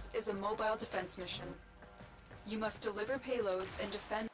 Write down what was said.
This is a mobile defense mission. You must deliver payloads and defend